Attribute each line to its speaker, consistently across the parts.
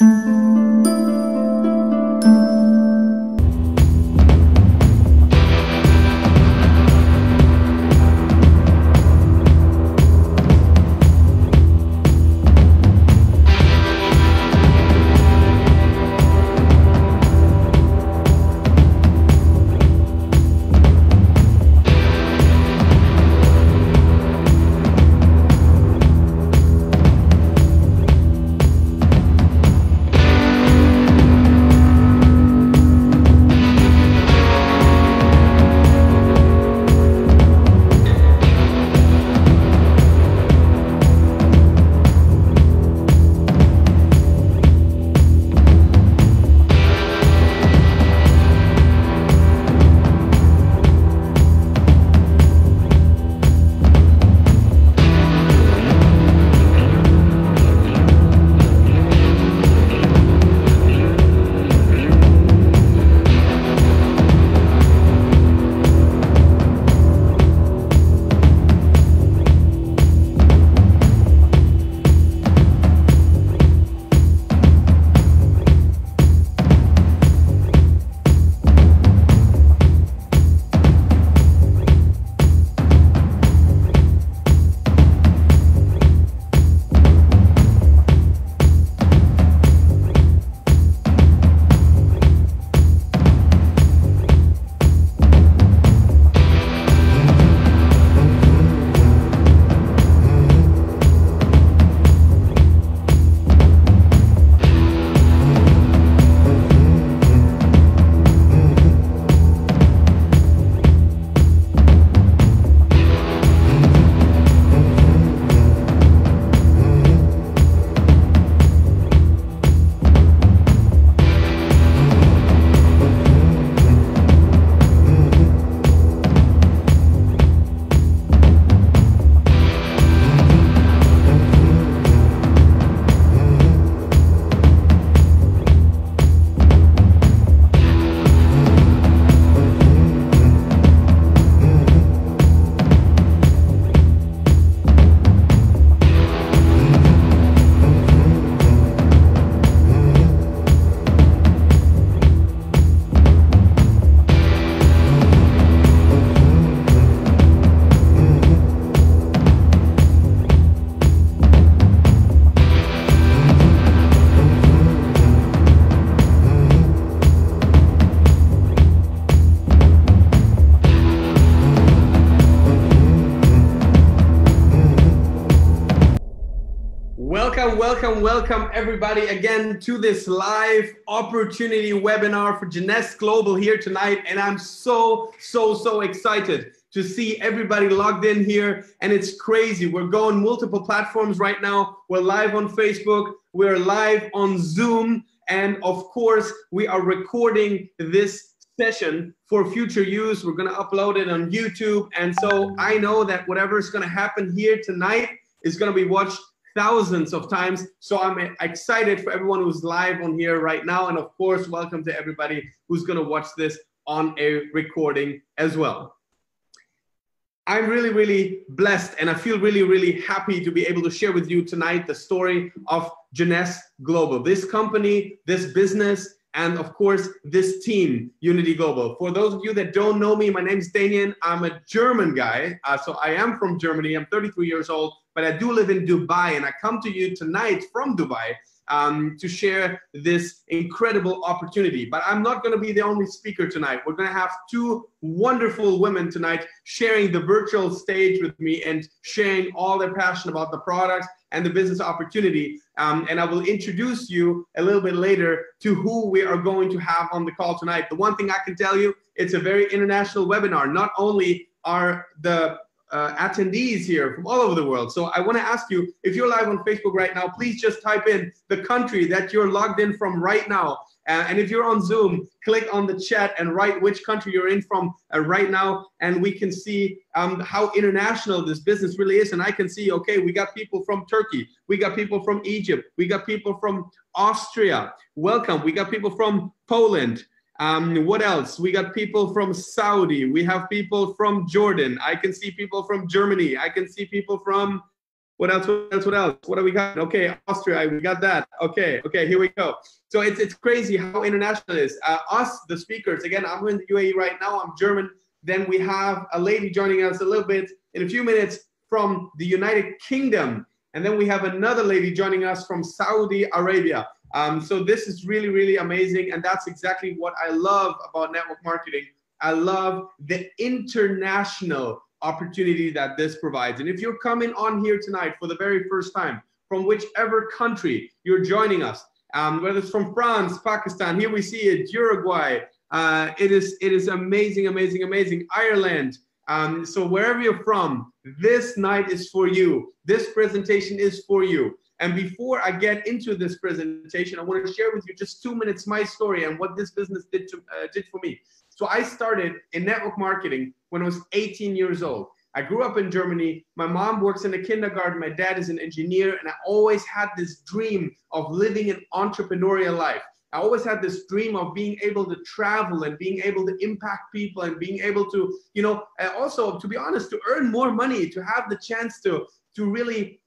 Speaker 1: welcome, welcome everybody again to this live opportunity webinar for Jeunesse Global here tonight. And I'm so, so, so excited to see everybody logged in here. And it's crazy. We're going multiple platforms right now. We're live on Facebook, we're live on Zoom. And of course, we are recording this session for future use. We're going to upload it on YouTube. And so I know that whatever is going to happen here tonight is going to be watched thousands of times. So I'm excited for everyone who's live on here right now. And of course, welcome to everybody who's going to watch this on a recording as well. I'm really, really blessed and I feel really, really happy to be able to share with you tonight the story of Jeunesse Global. This company, this business, and of course, this team, Unity Global. For those of you that don't know me, my name is Daniel. I'm a German guy. Uh, so I am from Germany. I'm 33 years old but I do live in Dubai, and I come to you tonight from Dubai um, to share this incredible opportunity. But I'm not going to be the only speaker tonight. We're going to have two wonderful women tonight sharing the virtual stage with me and sharing all their passion about the products and the business opportunity. Um, and I will introduce you a little bit later to who we are going to have on the call tonight. The one thing I can tell you, it's a very international webinar. Not only are the uh, attendees here from all over the world. So I want to ask you, if you're live on Facebook right now, please just type in the country that you're logged in from right now. Uh, and if you're on Zoom, click on the chat and write which country you're in from uh, right now. And we can see um, how international this business really is. And I can see, okay, we got people from Turkey. We got people from Egypt. We got people from Austria. Welcome. We got people from Poland. Um, what else? We got people from Saudi. We have people from Jordan. I can see people from Germany. I can see people from What else? What else? What else? What do we got? Okay, Austria, we got that. Okay, okay, here we go. So it's it's crazy how international it is. Uh, us, the speakers. Again, I'm in the UAE right now. I'm German. Then we have a lady joining us a little bit in a few minutes from the United Kingdom, and then we have another lady joining us from Saudi Arabia. Um, so this is really, really amazing, and that's exactly what I love about network marketing. I love the international opportunity that this provides. And if you're coming on here tonight for the very first time, from whichever country you're joining us, um, whether it's from France, Pakistan, here we see it, Uruguay, uh, it is it is amazing, amazing, amazing. Ireland. Um, so wherever you're from, this night is for you. This presentation is for you. And before I get into this presentation, I want to share with you just two minutes my story and what this business did to uh, did for me. So I started in network marketing when I was 18 years old. I grew up in Germany. My mom works in a kindergarten. My dad is an engineer. And I always had this dream of living an entrepreneurial life. I always had this dream of being able to travel and being able to impact people and being able to, you know, also, to be honest, to earn more money, to have the chance to, to really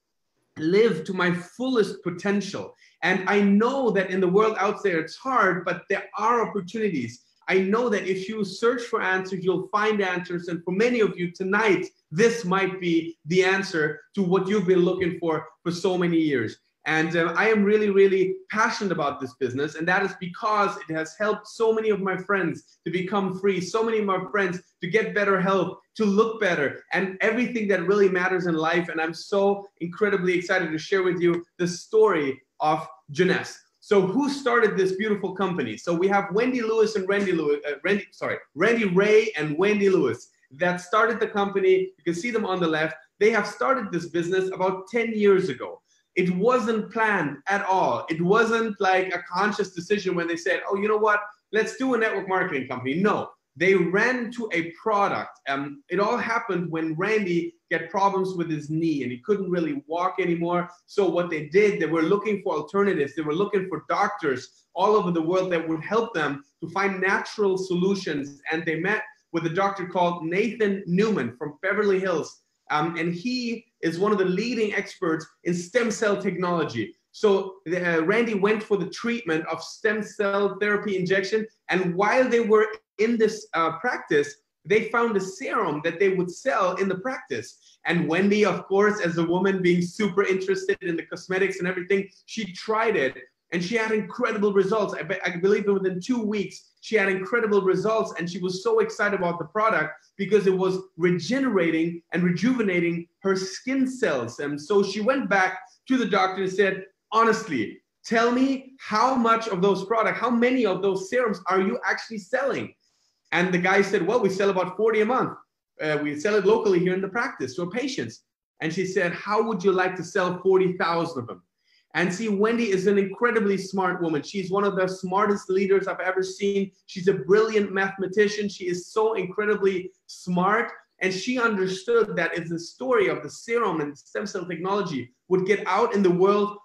Speaker 1: live to my fullest potential. And I know that in the world out there, it's hard, but there are opportunities. I know that if you search for answers, you'll find answers. And for many of you tonight, this might be the answer to what you've been looking for for so many years. And uh, I am really, really passionate about this business. And that is because it has helped so many of my friends to become free, so many of my friends to get better health, to look better, and everything that really matters in life. And I'm so incredibly excited to share with you the story of Jeunesse. So who started this beautiful company? So we have Wendy Lewis and Randy Lewis, uh, Randy, sorry, Randy Ray and Wendy Lewis that started the company. You can see them on the left. They have started this business about 10 years ago. It wasn't planned at all. It wasn't like a conscious decision when they said, oh, you know what? Let's do a network marketing company. No, they ran to a product. Um, it all happened when Randy get problems with his knee and he couldn't really walk anymore. So what they did, they were looking for alternatives. They were looking for doctors all over the world that would help them to find natural solutions. And they met with a doctor called Nathan Newman from Beverly Hills. Um, and he is one of the leading experts in stem cell technology. So uh, Randy went for the treatment of stem cell therapy injection. And while they were in this uh, practice, they found a serum that they would sell in the practice. And Wendy, of course, as a woman being super interested in the cosmetics and everything, she tried it and she had incredible results. I, be, I believe within two weeks, she had incredible results and she was so excited about the product because it was regenerating and rejuvenating her skin cells. And so she went back to the doctor and said, honestly, tell me how much of those products, how many of those serums are you actually selling? And the guy said, Well, we sell about 40 a month. Uh, we sell it locally here in the practice to our patients. And she said, How would you like to sell 40,000 of them? And see, Wendy is an incredibly smart woman. She's one of the smartest leaders I've ever seen. She's a brilliant mathematician. She is so incredibly smart. And she understood that if the story of the serum and stem cell technology would get out in the world,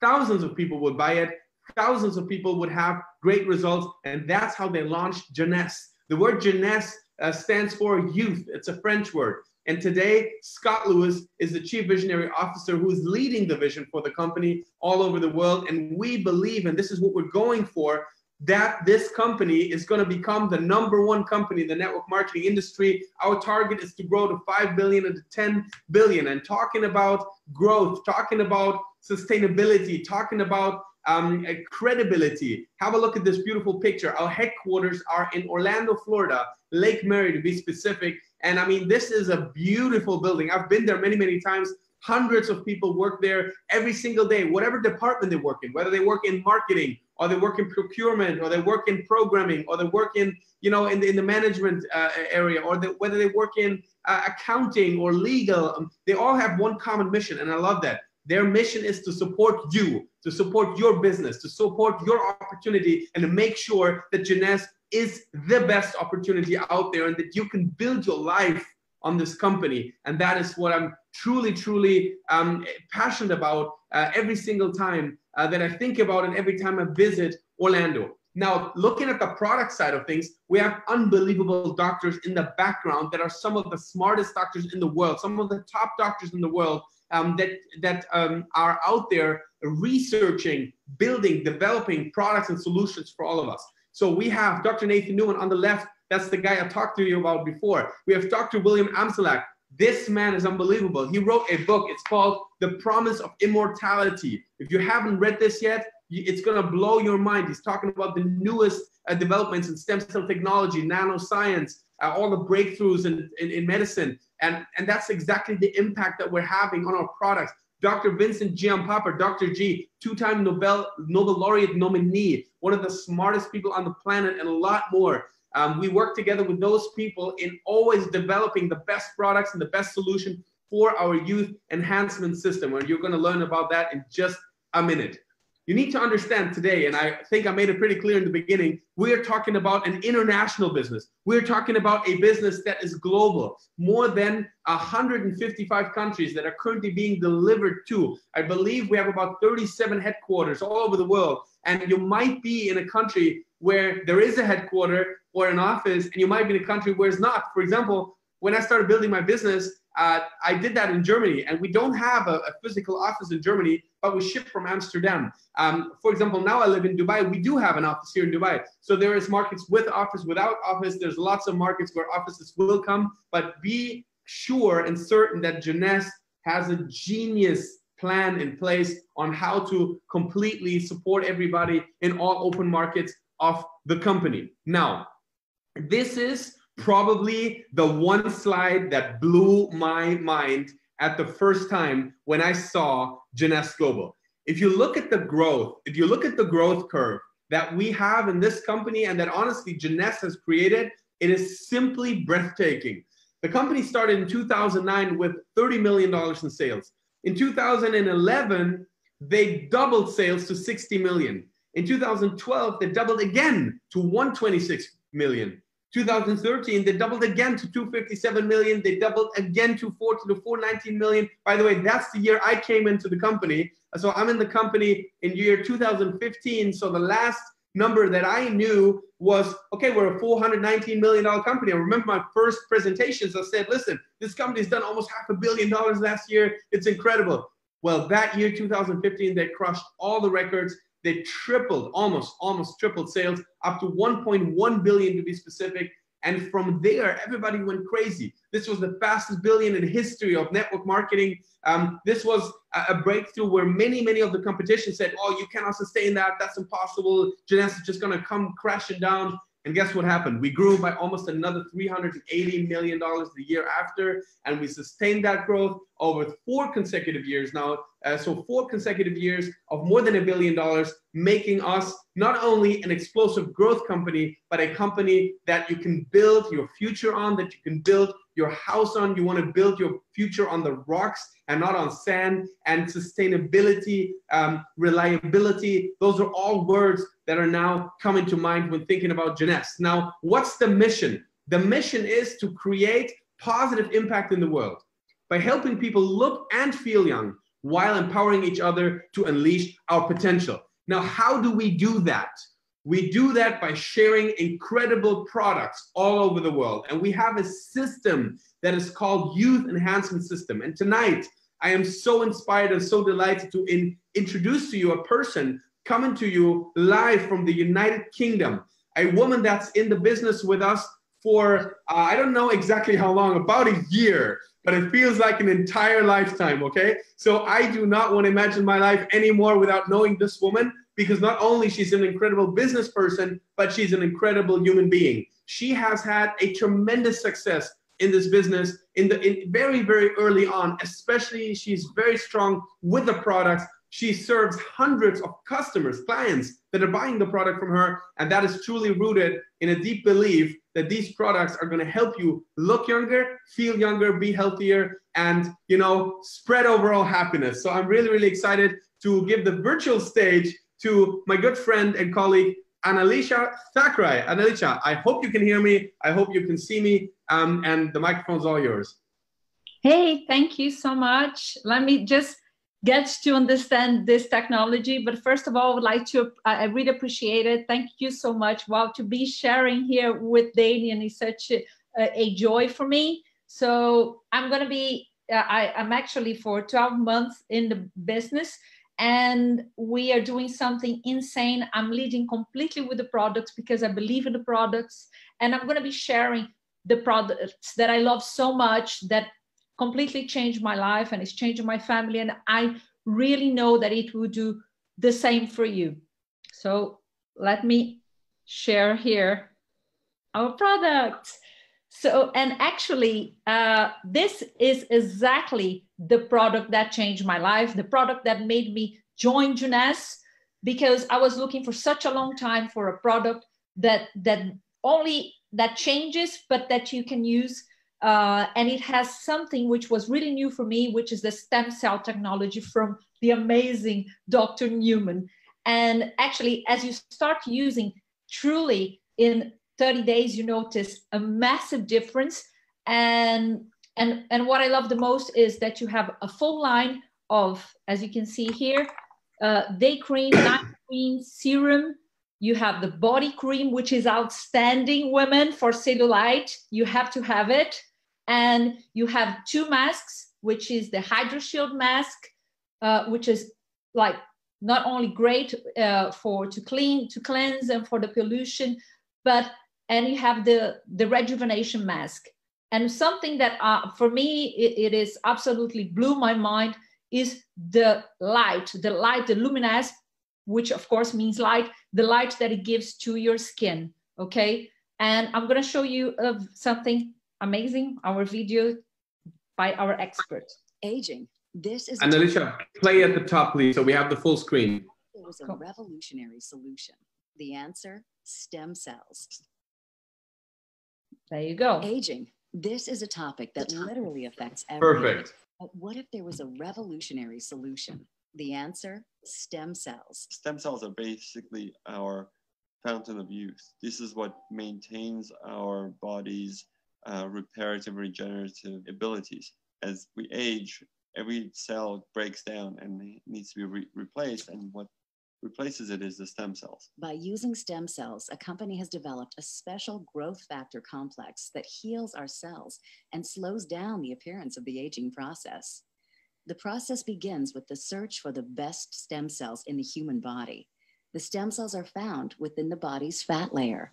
Speaker 1: thousands of people would buy it thousands of people would have great results. And that's how they launched Jeunesse. The word Jeunesse uh, stands for youth. It's a French word. And today, Scott Lewis is the chief visionary officer who is leading the vision for the company all over the world. And we believe, and this is what we're going for, that this company is going to become the number one company in the network marketing industry. Our target is to grow to 5 billion and to 10 billion. And talking about growth, talking about sustainability, talking about um, credibility. Have a look at this beautiful picture. Our headquarters are in Orlando, Florida, Lake Mary to be specific. And I mean, this is a beautiful building. I've been there many, many times. Hundreds of people work there every single day, whatever department they work in, whether they work in marketing or they work in procurement or they work in programming or they work in, you know, in the, in the management uh, area or the, whether they work in uh, accounting or legal. Um, they all have one common mission. And I love that their mission is to support you, to support your business, to support your opportunity, and to make sure that Jeunesse is the best opportunity out there and that you can build your life on this company. And that is what I'm truly, truly um, passionate about uh, every single time uh, that I think about and every time I visit Orlando. Now, looking at the product side of things, we have unbelievable doctors in the background that are some of the smartest doctors in the world, some of the top doctors in the world um, that that um, are out there researching, building, developing products and solutions for all of us. So we have Dr. Nathan Newman on the left. That's the guy I talked to you about before. We have Dr. William Amzallag. This man is unbelievable. He wrote a book. It's called The Promise of Immortality. If you haven't read this yet, it's going to blow your mind. He's talking about the newest uh, developments in stem cell technology, nanoscience, uh, all the breakthroughs in, in, in, medicine. And, and that's exactly the impact that we're having on our products. Dr. Vincent Giampapa, Dr. G, two-time Nobel, Nobel laureate nominee, one of the smartest people on the planet and a lot more. Um, we work together with those people in always developing the best products and the best solution for our youth enhancement system. And you're going to learn about that in just a minute. You need to understand today, and I think I made it pretty clear in the beginning, we're talking about an international business. We're talking about a business that is global, more than 155 countries that are currently being delivered to. I believe we have about 37 headquarters all over the world. And you might be in a country where there is a headquarter or an office, and you might be in a country where it's not. For example, when I started building my business, uh, I did that in Germany, and we don't have a, a, physical office in Germany, but we ship from Amsterdam. Um, for example, now I live in Dubai. We do have an office here in Dubai. So there is markets with office, without office. There's lots of markets where offices will come, but be sure and certain that Jeunesse has a genius plan in place on how to completely support everybody in all open markets of the company. Now, this is probably the one slide that blew my mind at the first time when I saw Jeunesse Global. If you look at the growth, if you look at the growth curve that we have in this company and that honestly Jeunesse has created, it is simply breathtaking. The company started in 2009 with $30 million in sales. In 2011, they doubled sales to 60 million. In 2012, they doubled again to 126 million. 2013, they doubled again to 257 million. They doubled again to 40 to 419 million. By the way, that's the year I came into the company. So I'm in the company in year 2015. So the last number that I knew was okay, we're a $419 million company. I remember my first presentations. I said, listen, this company's done almost half a billion dollars last year. It's incredible. Well, that year, 2015, they crushed all the records. They tripled, almost, almost tripled sales up to 1.1 billion to be specific. And from there, everybody went crazy. This was the fastest billion in history of network marketing. Um, this was a, breakthrough where many, many of the competition said, oh, you cannot sustain that. That's impossible. Jeunesse is just going to come crashing down. And guess what happened? We grew by almost another $380 million the year after, and we sustained that growth over four consecutive years now. Uh, so, four consecutive years of more than a billion dollars, making us not only an explosive growth company, but a company that you can build your future on, that you can build your house on. You want to build your future on the rocks and not on sand. And sustainability, um, reliability, those are all words that are now coming to mind when thinking about Jeunesse. Now, what's the mission? The mission is to create positive impact in the world by helping people look and feel young while empowering each other to unleash our potential. Now, how do we do that? We do that by sharing incredible products all over the world. And we have a system that is called Youth Enhancement System. And tonight, I am so inspired and so delighted to in, introduce to you a person coming to you live from the United Kingdom, a woman that's in the business with us for, uh, I don't know exactly how long, about a year, but it feels like an entire lifetime, okay? So I do not want to imagine my life anymore without knowing this woman because not only she's an incredible business person, but she's an incredible human being. She has had a tremendous success in this business in the in very very early on especially she's very strong with the products she serves hundreds of customers, clients that are buying the product from her. And that is truly rooted in a deep belief that these products are going to help you look younger, feel younger, be healthier, and, you know, spread overall happiness. So I'm really, really excited to give the virtual stage to my good friend and colleague, Analisha Thakray. Analisha, I hope you can hear me. I hope you can see me. Um, and the microphone's all yours.
Speaker 2: Hey, thank you so much. Let me just gets to understand this technology. But first of all, I would like to, I really appreciate it. Thank you so much. Wow, to be sharing here with Danien is such a, a joy for me. So I'm going to be uh, I, I'm actually for 12 months in the business and we are doing something insane. I'm leading completely with the products because I believe in the products, and I'm going to be sharing the products that I love so much that completely changed my life and it's changed my family. And I really know that it will do the same for you. So let me share here our products. So, and actually, uh, this is exactly the product that changed my life, the product that made me join Jeunesse, because I was looking for such a long time for a product that that only that changes, but that you can use. Uh, and it has something which was really new for me, which is the stem cell technology from the amazing Dr. Newman. And actually, as you start using, truly in 30 days, you notice a massive difference. And and and what I love the most is that you have a full line of, as you can see here, uh, day cream, night cream, serum, you have the body cream, which is outstanding, women, for cellulite. You have to have it. And you have two masks, which is the HydroShield mask, uh, which is like not only great uh, for to clean, to cleanse and for the pollution, but and you have the the rejuvenation mask. And something that uh, for me it, it is absolutely blew my mind is the light, the light, the luminance which of course means light, the light that it gives to your skin, okay? And I'm gonna show you something amazing, our video by our expert.
Speaker 3: Aging, this is-
Speaker 1: And Alicia, play at the top, please, so we have the full screen.
Speaker 3: It was a cool. revolutionary solution. The answer, stem cells.
Speaker 2: There you go.
Speaker 3: Aging, this is a topic that literally affects everyone.
Speaker 1: Perfect.
Speaker 3: But what if there was a revolutionary solution? The answer stem cells.
Speaker 4: Stem cells are basically our fountain of youth. This is what maintains our body's uh, reparative regenerative abilities. As we age, every cell breaks down and needs to be re- replaced. And what replaces it is the stem cells.
Speaker 3: By using stem cells, a company has developed a special growth factor complex that heals our cells and slows down the appearance of the aging process. The process begins with the search for the best stem cells in the human body. The stem cells are found within the body's fat layer.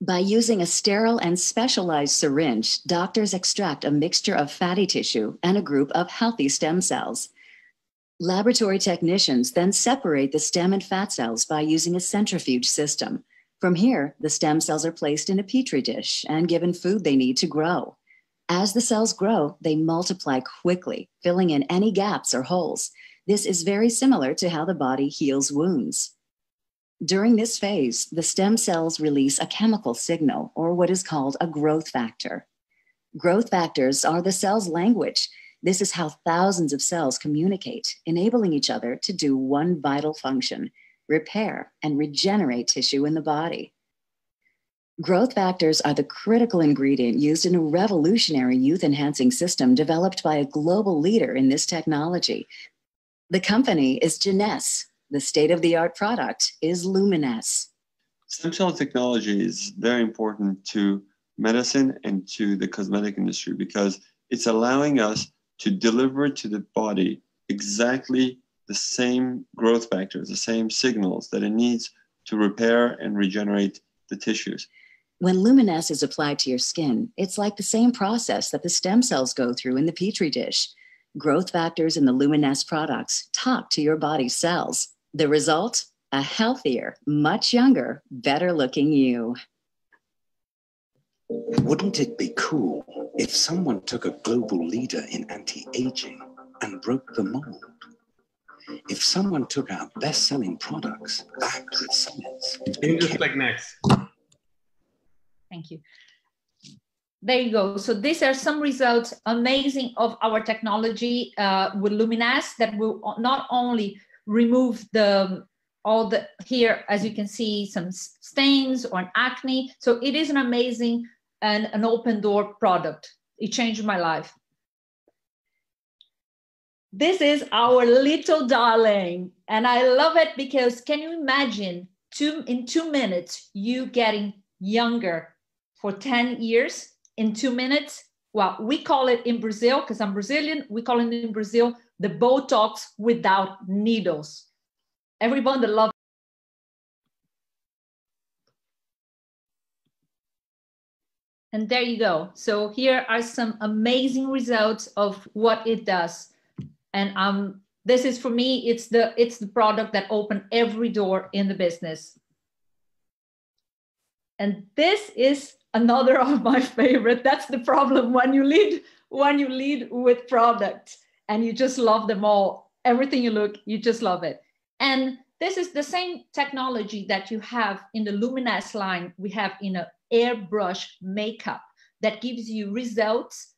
Speaker 3: By using a sterile and specialized syringe, doctors extract a mixture of fatty tissue and a group of healthy stem cells. Laboratory technicians then separate the stem and fat cells by using a centrifuge system. From here, the stem cells are placed in a petri dish and given food they need to grow. As the cells grow, they multiply quickly, filling in any gaps or holes. This is very similar to how the body heals wounds. During this phase, the stem cells release a chemical signal, or what is called a growth factor. Growth factors are the cell's language. This is how thousands of cells communicate, enabling each other to do one vital function repair and regenerate tissue in the body. Growth factors are the critical ingredient used in a revolutionary youth enhancing system developed by a global leader in this technology. The company is Jeunesse. The state of the art product is Luminesce.
Speaker 4: Stem cell technology is very important to medicine and to the cosmetic industry because it's allowing us to deliver to the body exactly the same growth factors, the same signals that it needs to repair and regenerate the tissues.
Speaker 3: When Luminesce is applied to your skin, it's like the same process that the stem cells go through in the petri dish. Growth factors in the Luminesce products talk to your body's cells. The result? A healthier, much younger, better looking you.
Speaker 5: Wouldn't it be cool if someone took a global leader in anti aging and broke the mold? If someone took our best selling products back with summits.
Speaker 1: Can you just click next?
Speaker 2: Thank you. There you go. So these are some results amazing of our technology uh, with Luminesce that will not only remove the um, all the here, as you can see, some stains or acne. So it is an amazing and an open door product. It changed my life. This is our little darling. And I love it because can you imagine two in two minutes you getting younger for 10 years in two minutes well, we call it in Brazil, because I'm Brazilian, we call it in Brazil the Botox without needles. Everyone that loves And there you go. So here are some amazing results of what it does. And um, this is for me, it's the, it's the product that opened every door in the business. And this is another of my favorite. That's the problem when you lead, when you lead with product and you just love them all. Everything you look, you just love it. And this is the same technology that you have in the Luminesce line we have in a airbrush makeup that gives you results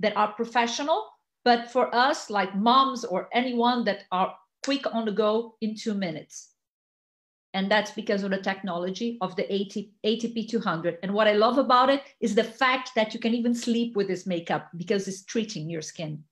Speaker 2: that are professional, but for us, like moms or anyone that are quick on the go in two minutes. And that's because of the technology of the AT, ATP 200. And what I love about it is the fact that you can even sleep with this makeup because it's treating your skin.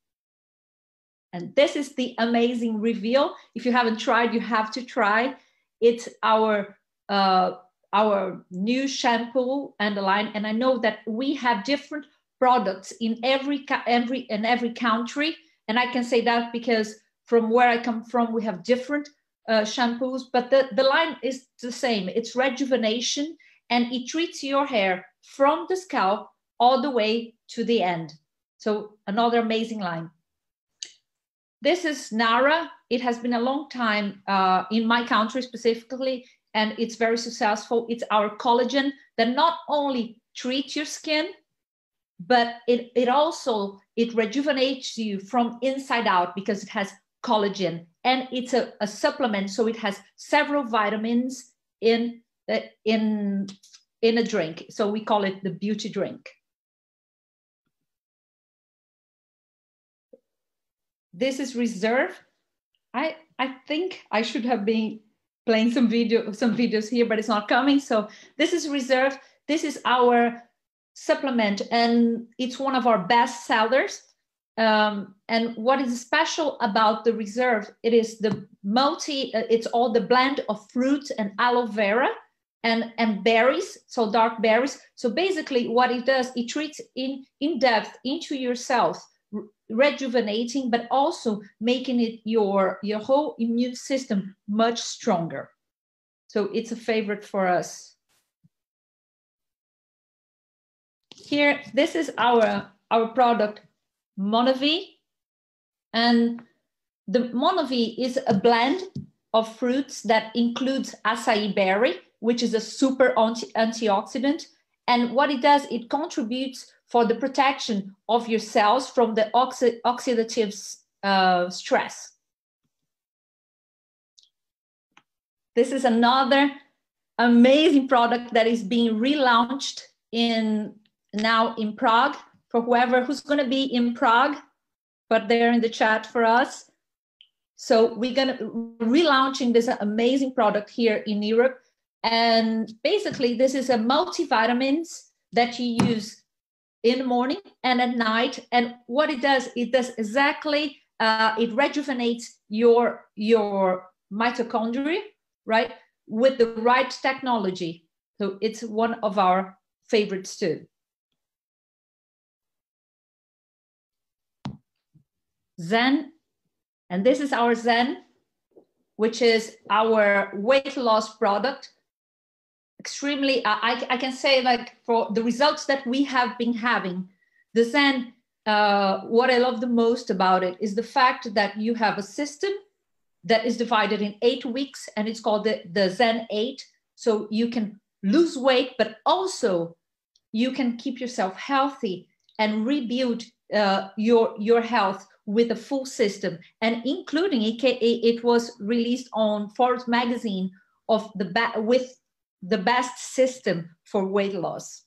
Speaker 2: And this is the amazing reveal. If you haven't tried, you have to try. It's our uh, our new shampoo and the line. And I know that we have different products in every every in every country. And I can say that because from where I come from, we have different uh, shampoos, but the, the line is the same. It's rejuvenation and it treats your hair from the scalp all the way to the end. So another amazing line. This is Naara. It has been a long time uh, in my country specifically and it's very successful. It's our collagen that not only treats your skin, but it, it also it rejuvenates you from inside out because it has collagen and it's a, a supplement so it has several vitamins in the, in in a drink so we call it the beauty drink this is reserve i i think i should have been playing some video, some videos here, but it's not coming. So this is reserve. This is our supplement, and it's one of our best sellers. Um, and what is special about the reserve? It is the multi. Uh, it's all the blend of fruit and aloe vera and and berries, so dark berries. So basically, what it does, it treats in in depth into your cells rejuvenating, but also making it your, your whole immune system much stronger. So it's a favorite for us. Here, this is our, our product, Monavie. And the Monavie is a blend of fruits that includes acai berry, which is a super anti antioxidant. And what it does, it contributes for the protection of your cells from the oxi oxidative uh, stress. This is another amazing product that is being relaunched in now in Prague for whoever who's going to be in Prague, but they're in the chat for us. So we're going to relaunching this amazing product here in Europe. And basically this is a multivitamins that you use in the morning and at night. And what it does, it does exactly, uh, it rejuvenates your, your mitochondria, right? With the right technology. So it's one of our favorites too. Zen, and this is our Zen, which is our weight loss product extremely I, I can say like for the results that we have been having the zen uh, what i love the most about it is the fact that you have a system that is divided in eight weeks and it's called the, the zen eight. So you can lose weight but also you can keep yourself healthy and rebuild uh, your your health with a full system. And including it, it was released on Forbes magazine of the with the best system for weight loss.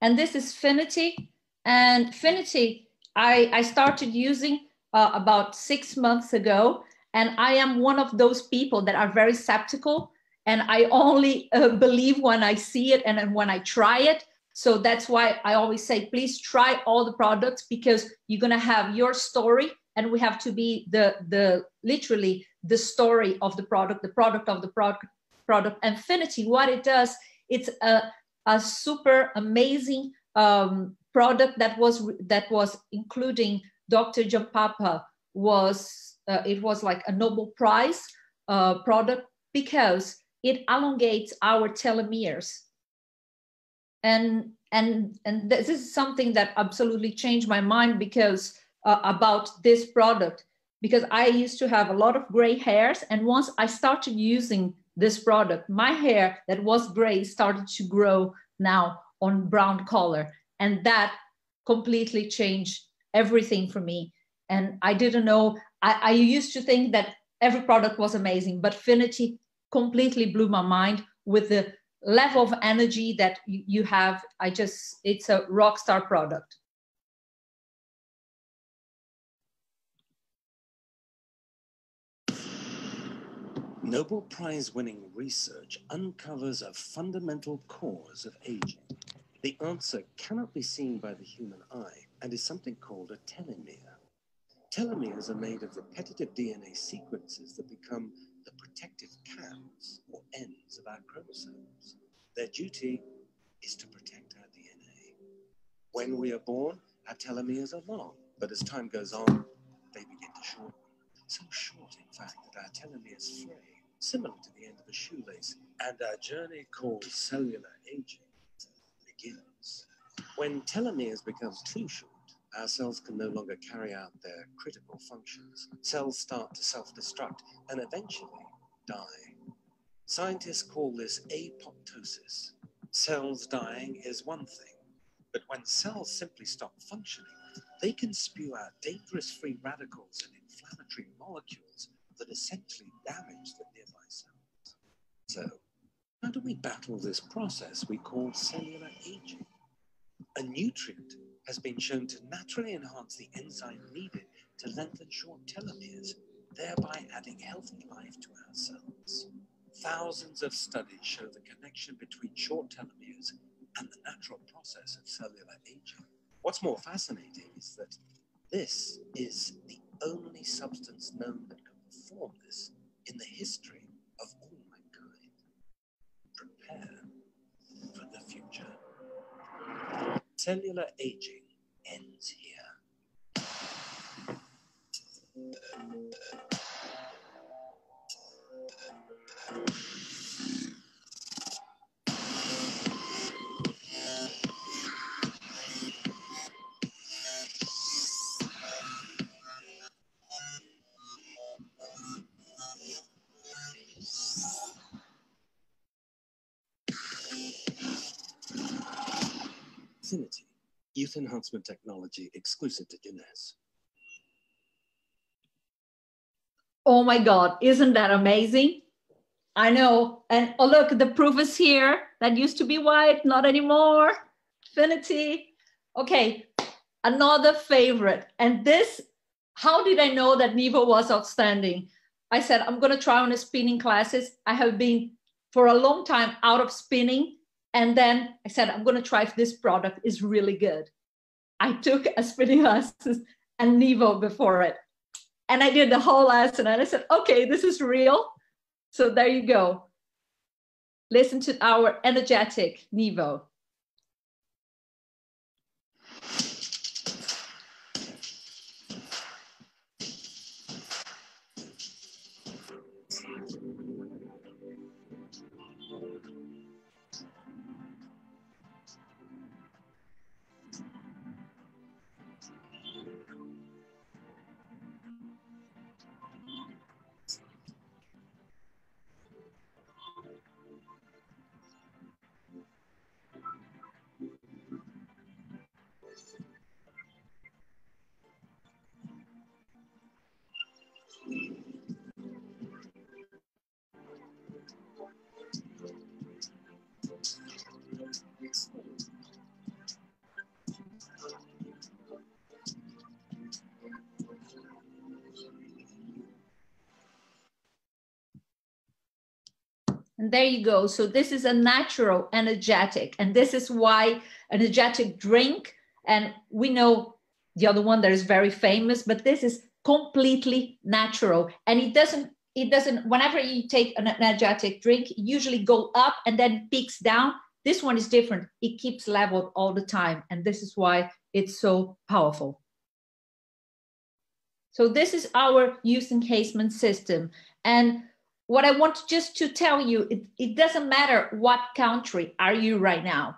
Speaker 2: And this is Finiti. And Finiti, I, I started using uh, about six months ago. And I am one of those people that are very skeptical. And I only uh, believe when I see it and when I try it. So that's why I always say, please try all the products because you're going to have your story and we have to be the the literally the story of the product the product of the product product infinity what it does it's a a super amazing um, product that was that was including Dr. Giampapa was uh, it was like a Nobel Prize uh, product because it elongates our telomeres. And and and this is something that absolutely changed my mind because uh, about this product because I used to have a lot of gray hairs and once I started using this product my hair that was gray started to grow now on brown color and that completely changed everything for me. And I didn't know I, I used to think that every product was amazing but Finiti completely blew my mind with the level of energy that you have. I just it's a rock star product
Speaker 5: Nobel Prize winning research uncovers a fundamental cause of aging. The answer cannot be seen by the human eye and is something called a telomere. Telomeres are made of repetitive DNA sequences that become the protective caps or ends of our chromosomes. Their duty is to protect our DNA. When we are born, our telomeres are long, but as time goes on, they begin to shorten. So short, in fact, that our telomeres fray, similar to the end of a shoelace, and our journey called cellular aging begins. When telomeres become too short, our cells can no longer carry out their critical functions. Cells start to self destruct and eventually die. Scientists call this apoptosis. Cells dying is one thing, but when cells simply stop functioning, they can spew out dangerous free radicals and inflammatory molecules that essentially damage the nearby cells. So, how do we battle this process we call cellular aging? A nutrient has been shown to naturally enhance the enzyme needed to lengthen short telomeres, thereby adding healthy life to our cells. Thousands of studies show the connection between short telomeres and the natural process of cellular aging. What's more fascinating is that this is the only substance known that this in the history of all mankind. Prepare for the future cellular aging ends here. Finiti, youth enhancement technology exclusive to Jeunesse.
Speaker 2: Oh my God, isn't that amazing? I know. And oh, look, the proof is here. That used to be white, not anymore. Finiti. Okay, another favorite. And this, how did I know that Nevo was outstanding? I said, I'm going to try on spinning classes. I have been for a long time out of spinning and then I said, I'm going to try if this product is really good. I took a spinning lessons and Nevo before it. And I did the whole lesson and I said, okay, this is real. So there you go. Listen to our energetic Nevo. There you go. So this is a natural energetic, and this is why energetic drink. And we know the other one that is very famous, but this is completely natural, and it doesn't. It doesn't. Whenever you take an energetic drink, usually go up and then peaks down. This one is different. It keeps leveled all the time. And this is why it's so powerful. So this is our youth enhancement system. And what I want just to tell you, it, it doesn't matter what country are you right now.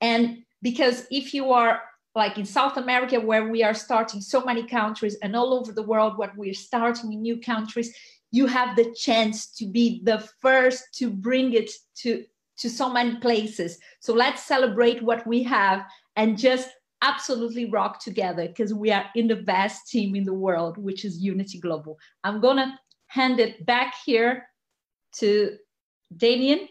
Speaker 2: And because if you are like in South America, where we are starting so many countries and all over the world, where we're starting in new countries, you have the chance to be the first to bring it to, to so many places. So let's celebrate what we have and just absolutely rock together because we are in the best team in the world, which is Unity Global. I'm gonna hand it back here to Danien.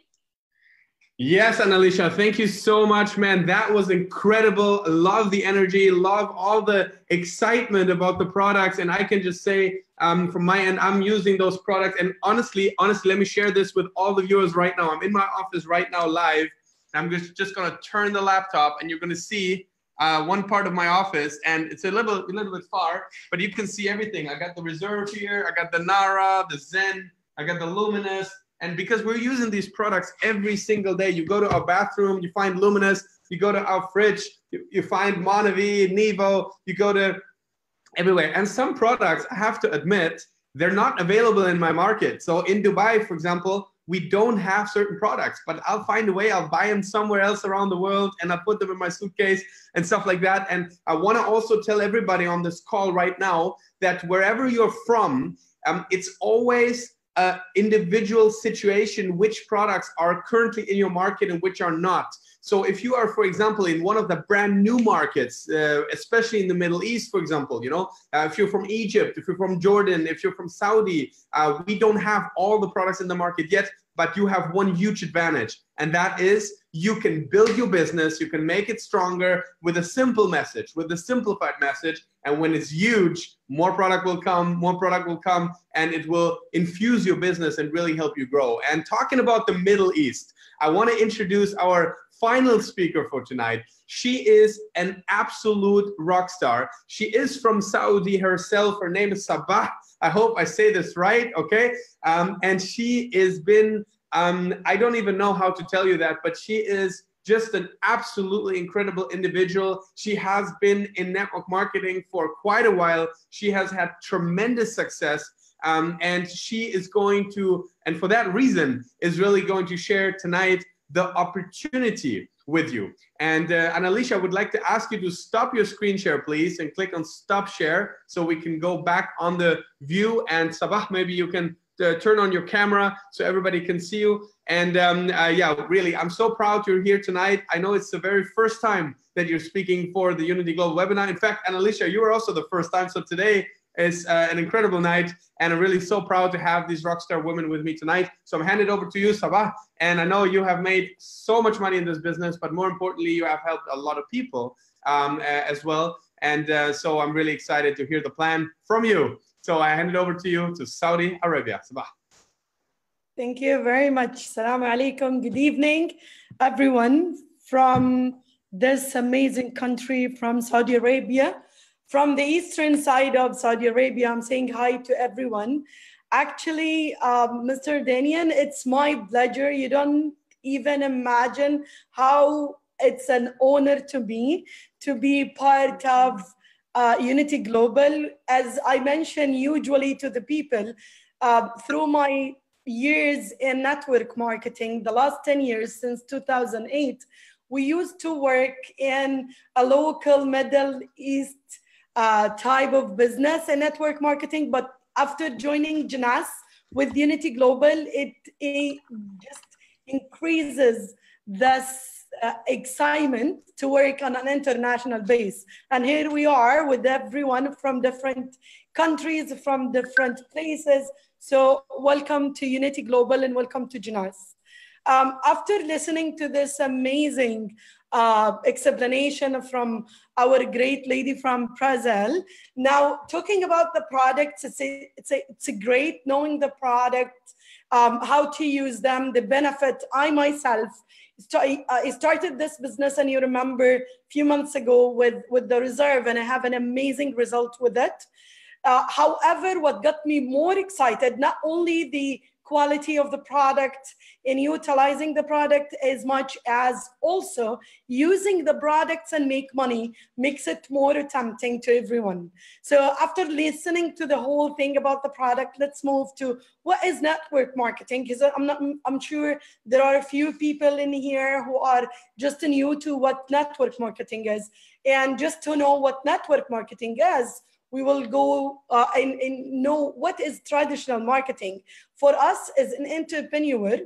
Speaker 1: Yes, Annalicia, thank you so much, man. That was incredible. Love the energy, love all the excitement about the products. And I can just say um, from my end, I'm using those products. And honestly, honestly, let me share this with all the viewers right now. I'm in my office right now live. I'm just, just gonna turn the laptop and you're gonna see uh, one part of my office, and it's a little, a little bit far, but you can see everything. I got the Reserve here, I got the Naara, the Zen, I got the Luminesce, and because we're using these products every single day, you go to our bathroom, you find Luminesce, you go to our fridge, you, you find MonaVie, Nevo, you go to everywhere. And some products, I have to admit, they're not available in my market. So in Dubai, for example, we don't have certain products, but I'll find a way. I'll buy them somewhere else around the world and I'll put them in my suitcase and stuff like that. And I want to also tell everybody on this call right now that wherever you're from, um, it's always an individual situation which products are currently in your market and which are not. So if you are, for example, in one of the brand new markets, uh, especially in the Middle East, for example, you know, uh, if you're from Egypt, if you're from Jordan, if you're from Saudi, uh, we don't have all the products in the market yet, but you have one huge advantage, and that is you can build your business, you can make it stronger with a simple message, with a simplified message. And when it's huge, more product will come, more product will come, and it will infuse your business and really help you grow. And talking about the Middle East, I want to introduce our final speaker for tonight. She is an absolute rock star. She is from Saudi herself. Her name is Sabah. I hope I say this right, okay? Um, and she has been, um, I don't even know how to tell you that, but she is just an absolutely incredible individual. She has been in network marketing for quite a while. She has had tremendous success. Um, and she is going to, and for that reason, is really going to share tonight the opportunity with you. And uh, Annalicia, I would like to ask you to stop your screen share, please, and click on stop share so we can go back on the view. And Sabah, maybe you can uh, turn on your camera so everybody can see you. And um, uh, yeah, really, I'm so proud you're here tonight. I know it's the very first time that you're speaking for the Unity Global webinar. In fact, Annalicia, you were also the first time. So today is uh, an incredible night, and I'm really so proud to have these rockstar women with me tonight. So I'm handing over to you, Sabah. And I know you have made so much money in this business, but more importantly, you have helped a lot of people um, as well. And uh, so I'm really excited to hear the plan from you. So I hand it over to you to Saudi Arabia. Sabah.
Speaker 6: Thank you very much. Assalamu alaikum. Good evening, everyone from this amazing country, from Saudi Arabia from the eastern side of Saudi Arabia. I'm saying hi to everyone. Actually, um, Mr. Danien, it's my pleasure. You don't even imagine how it's an honor to me to be part of uh, Unity Global. As I mention usually to the people, uh, through my years in network marketing, the last 10 years since 2008, we used to work in a local Middle East uh, type of business and network marketing. But after joining Jeunesse with Unity Global, it, it just increases this uh, excitement to work on an international base. And here we are with everyone from different countries, from different places. So welcome to Unity Global and welcome to Jeunesse. Um, after listening to this amazing uh, explanation from our great lady from Brazil. Now, talking about the products, it's a, it's a, it's a great knowing the product, um, how to use them, the benefit. I myself uh, started this business, and you remember a few months ago with, with the reserve, and I have an amazing result with it. Uh, however, what got me more excited, not only the quality of the product in utilizing the product as much as also using the products and make money makes it more tempting to everyone. So after listening to the whole thing about the product, let's move to what is network marketing? Because I'm not I'm sure there are a few people in here who are just new to what network marketing is. And just to know what network marketing is, we will go uh, and, and know what is traditional marketing. For us as an entrepreneur,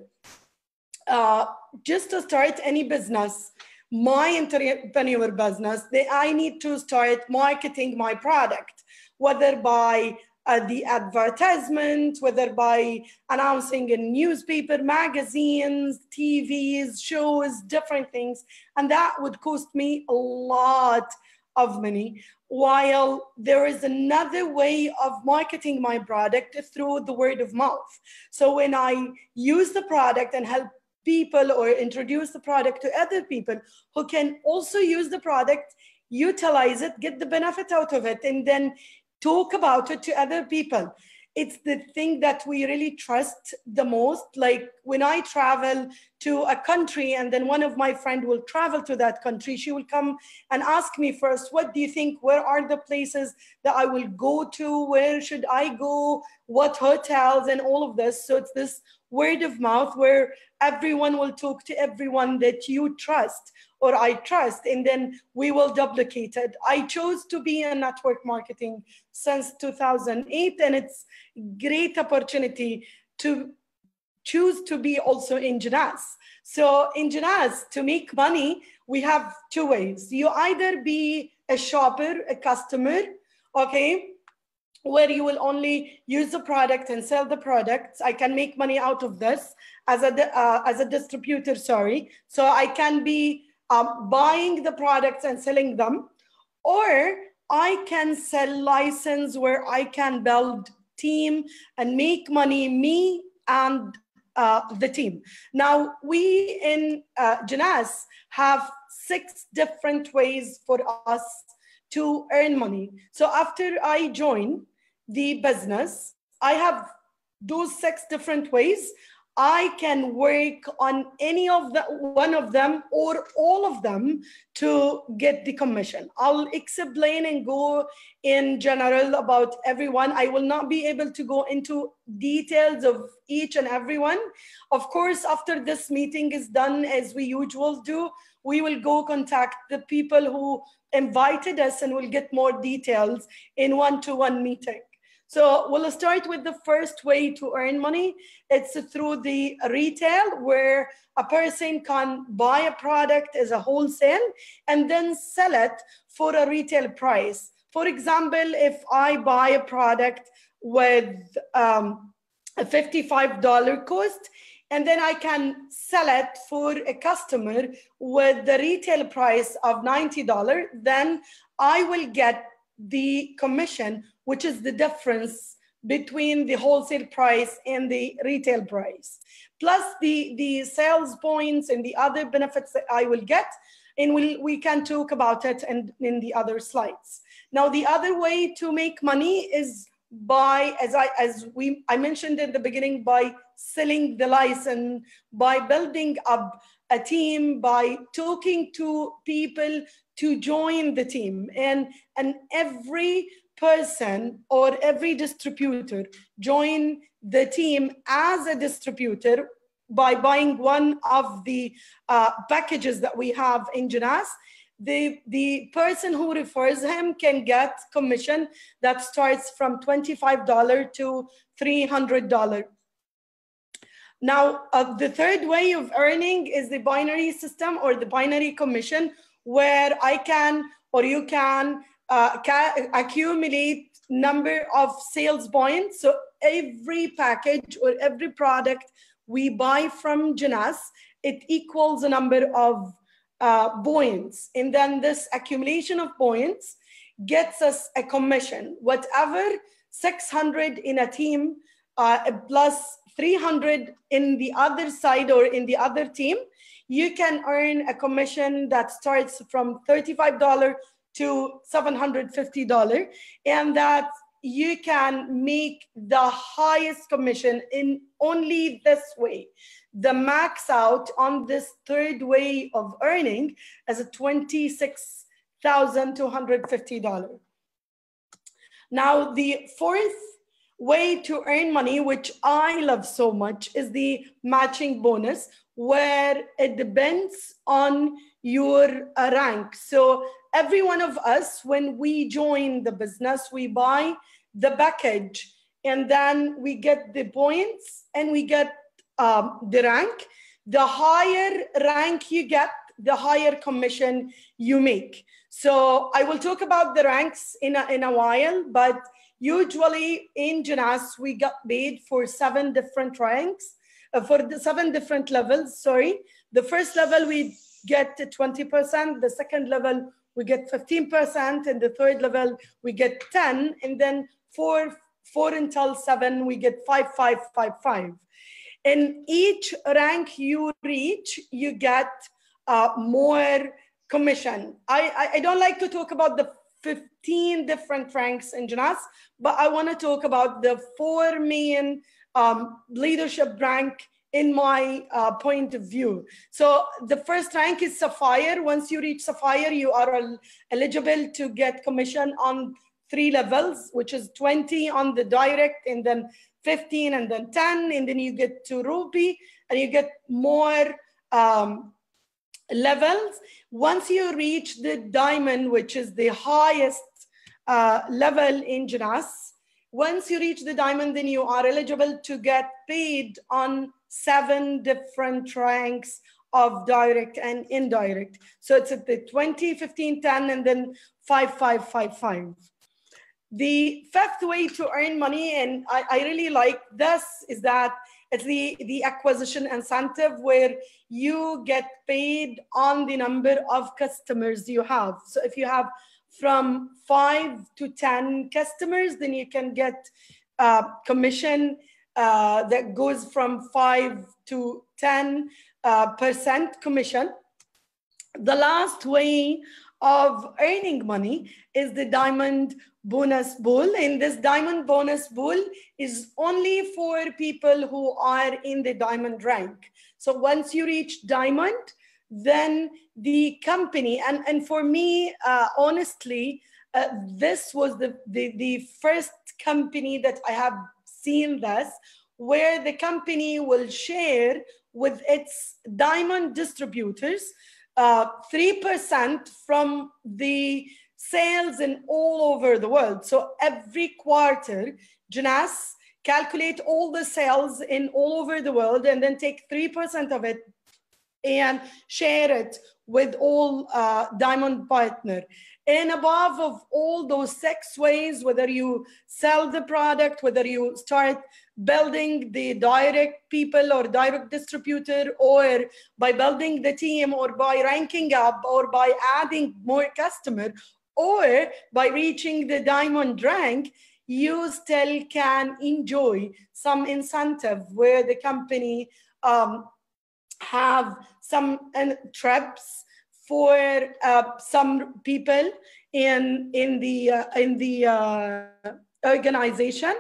Speaker 6: uh, just to start any business, my entrepreneur business, they, I need to start marketing my product, whether by uh, the advertisement, whether by announcing in newspaper, magazines, TVs, shows, different things. And that would cost me a lot of money while there is another way of marketing my product through the word of mouth. So when I use the product and help people or introduce the product to other people who can also use the product, utilize it, get the benefit out of it, and then talk about it to other people it's the thing that we really trust the most. Like when i travel to a country and then one of my friend will travel to that country she will come and ask me first what do you think? Where are the places that i will go to? Where should i go? What hotels? and all of this. So it's this word of mouth where everyone will talk to everyone that you trust or I trust, and then we will duplicate it. I chose to be in network marketing since 2008, and it's great opportunity to choose to be also in Jeunesse. So in Jeunesse, to make money, we have two ways. You either be a shopper, a customer, okay, where you will only use the product and sell the products. I can make money out of this as a, uh, as a distributor, sorry. So I can be um, buying the products and selling them, or I can sell license where I can build team and make money, me and uh, the team. Now, we in uh, Jeunesse have six different ways for us to earn money. So after I join the business, I have those six different ways. I can work on any of the one of them or all of them to get the commission. I'll explain and go in general about everyone. I will not be able to go into details of each and everyone. Of course, after this meeting is done, as we usually do, we will go contact the people who invited us and we'll get more details in one-to-one -one meeting. So we'll start with the first way to earn money. It's through the retail where a person can buy a product as a wholesale and then sell it for a retail price. For example, if I buy a product with um, a $55 cost, and then I can sell it for a customer with the retail price of $90, then I will get the commission which is the difference between the wholesale price and the retail price, plus the, the sales points and the other benefits that I will get. And we'll, we can talk about it in, in the other slides. Now, the other way to make money is by, as I, as we, I mentioned in the beginning, by selling the license, by building up a team, by talking to people to join the team. And, and every person or every distributor join the team as a distributor by buying one of the uh, packages that we have in Jeunesse, the, the person who refers him can get commission that starts from $25 to $300. Now, uh, the third way of earning is the binary system or the binary commission, where I can or you can uh, accumulate number of sales points. So every package or every product we buy from Jeunesse, it equals a number of uh, points. And then this accumulation of points gets us a commission. Whatever 600 in a team uh, plus 300 in the other side or in the other team, you can earn a commission that starts from $35 to $750 and that you can make the highest commission in only this way. The max out on this third way of earning is a $26,250. Now, the fourth way to earn money, which I love so much, is the matching bonus, where it depends on your rank. So every one of us, when we join the business, we buy the package and then we get the points and we get um, the rank. The higher rank you get, the higher commission you make. So I will talk about the ranks in a, in a while, but usually in Jeunesse, we got paid for seven different ranks, uh, for the seven different levels, sorry. The first level, we get 20%. The second level, we get 15%. And the third level, we get 10. And then four, four until seven, we get five, five, five, five. In each rank you reach, you get uh, more commission. I, I, I don't like to talk about the 15 different ranks in Jeunesse, but I want to talk about the four main um, leadership rank in my uh, point of view. So the first rank is Sapphire. Once you reach Sapphire, you are eligible to get commission on three levels, which is 20 on the direct and then 15 and then 10, and then you get to Ruby and you get more um, levels. Once you reach the diamond, which is the highest uh, level in Jeunesse, once you reach the diamond, then you are eligible to get paid on seven different ranks of direct and indirect. So it's at the 20, 15, 10, and then 5, 5, 5, 5. The fifth way to earn money, and I, I really like this, is that it's the, the acquisition incentive where you get paid on the number of customers you have. So if you have from five to 10 customers, then you can get uh, commission uh, that goes from five to 10 uh, percent commission. The last way of earning money is the diamond bonus pool. And this diamond bonus pool is only for people who are in the diamond rank. So once you reach diamond, then the company, and, and for me, uh, honestly, uh, this was the, the, the first company that I have seen this, where the company will share with its diamond distributors uh, 3% from the sales in all over the world. So every quarter, Jeunesse calculate all the sales in all over the world and then take 3% of it and share it with all uh, diamond partner. And above of all those six ways, whether you sell the product, whether you start building the direct people or direct distributor, or by building the team, or by ranking up, or by adding more customer, or by reaching the diamond rank, you still can enjoy some incentive where the company um, have some trips for uh, some people in in the uh, in the uh, organization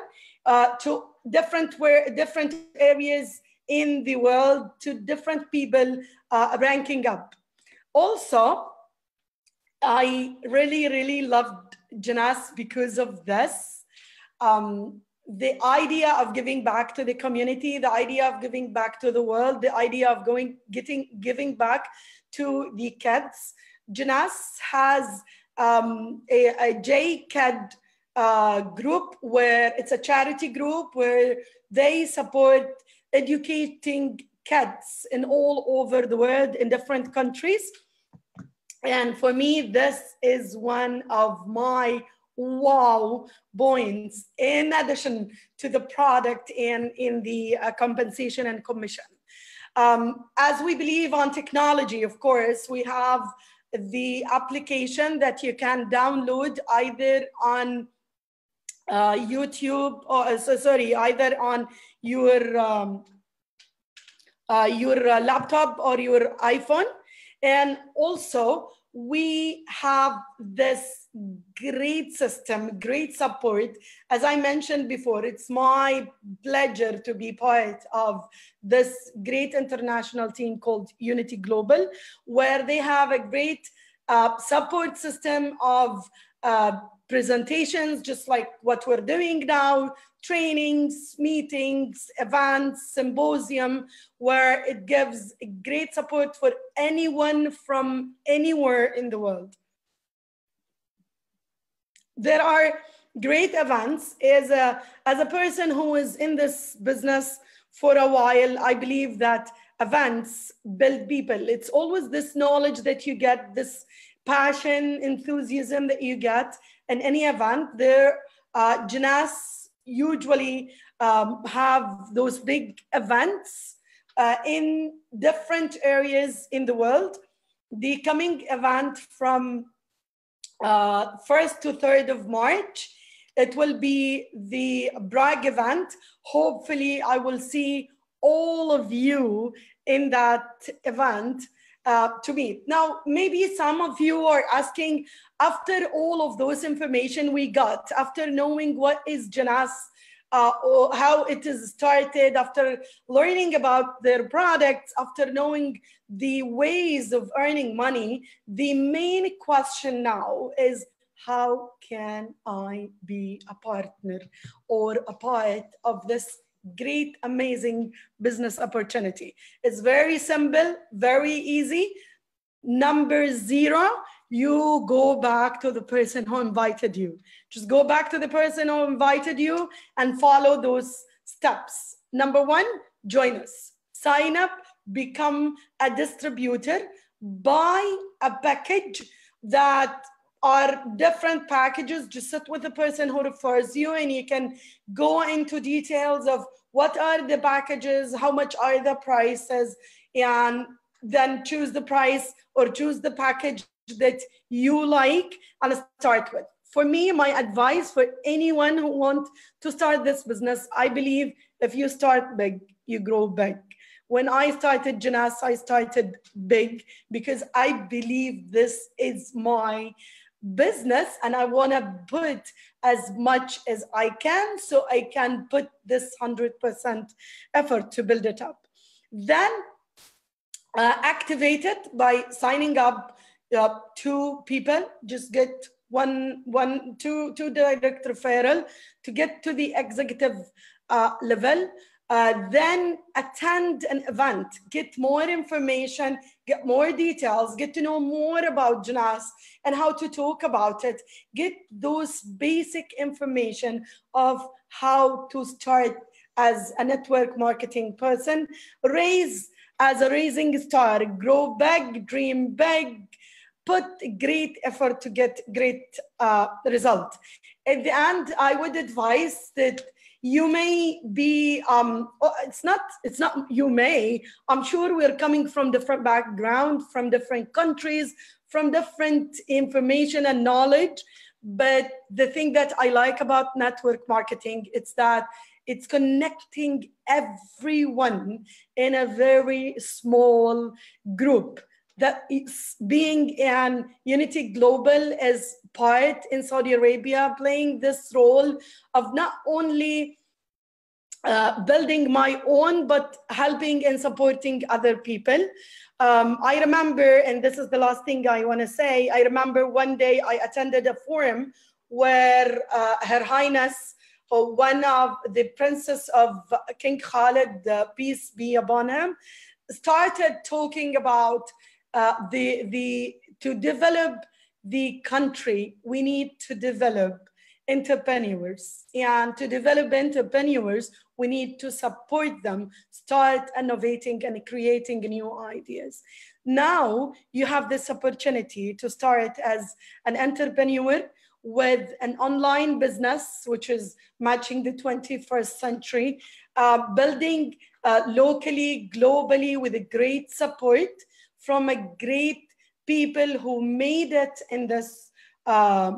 Speaker 6: uh, to different where different areas in the world to different people uh, ranking up. Also, I really really loved Jeunesse because of this. Um, the idea of giving back to the community, the idea of giving back to the world, the idea of going getting giving back to the kids. Jeunesse has um, a, a uh, group where it's a charity group where they support educating kids in all over the world in different countries. And for me, this is one of my wow points in addition to the product and in the uh, compensation and commission. Um, as we believe on technology, of course, we have the application that you can download either on uh, YouTube or uh, so, sorry, either on your um, uh, your uh, laptop or your iPhone. And also we have this great system, great support. As I mentioned before, it's my pleasure to be part of this great international team called Unity Global, where they have a great uh, support system of uh, presentations, just like what we're doing now, trainings, meetings, events, symposium, where it gives great support for anyone from anywhere in the world. There are great events. As a, as a person who is in this business for a while, I believe that events build people. It's always this knowledge that you get, this passion, enthusiasm that you get in any event. There, uh, Jeunesse usually um, have those big events uh, in different areas in the world. The coming event from uh, 1st to 3rd of March, it will be the Prague event. Hopefully, I will see all of you in that event uh, to meet. Now, maybe some of you are asking, after all of those information we got, after knowing what is Jeunesse, uh, or how it is started, after learning about their products, after knowing the ways of earning money, the main question now is how can I be a partner or a part of this great, amazing business opportunity? It's very simple, very easy. Number zero, you go back to the person who invited you. Just go back to the person who invited you and follow those steps. Number one, join us. Sign up, become a distributor, buy a package that are different packages. Just sit with the person who refers you and you can go into details of what are the packages, how much are the prices, and then choose the price or choose the package that you like and start with. For me, my advice for anyone who want to start this business, I believe if you start big, you grow big. When I started Jeunesse, I started big because I believe this is my business and I want to put as much as I can so I can put this 100% effort to build it up. Then uh, activate it by signing up uh, two people, just get one, one, two, two direct referral to get to the executive uh, level. Uh, then attend an event, get more information, get more details, get to know more about Jeunesse and how to talk about it, get those basic information of how to start as a network marketing person, raise as a rising star, grow big, dream big, put great effort to get great uh, result. At the end, I would advise that you may be um, oh, it's not it's not you may. I'm sure we're coming from different background from different countries from different information and knowledge. But the thing that i like about network marketing it's that it's connecting everyone in a very small group that is being an unity global as part in saudi arabia playing this role of not only uh, building my own but helping and supporting other people. Um, i remember and this is the last thing i want to say i remember one day i attended a forum where uh, her highness one of the princes of King Khalid, the peace be upon him, started talking about uh, the, the, to develop the country, we need to develop entrepreneurs. And to develop entrepreneurs, we need to support them, start innovating and creating new ideas. Now you have this opportunity to start as an entrepreneur with an online business, which is matching the 21st century, uh, building uh, locally, globally with a great support from a great people who made it in this uh,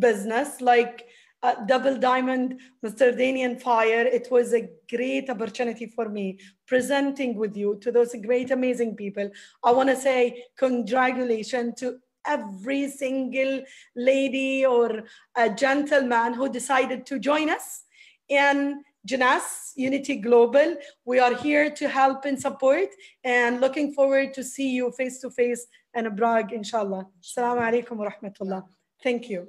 Speaker 6: business, like uh, Double Diamond, Mr. Danien Feier. It was a great opportunity for me presenting with you to those great, amazing people. I want to say congratulations to every single lady or a gentleman who decided to join us. And Jeunesse Unity Global, we are here to help and support and looking forward to see you face to face in Prague, inshallah. Assalamu alaikum wa rahmatullah. Thank you.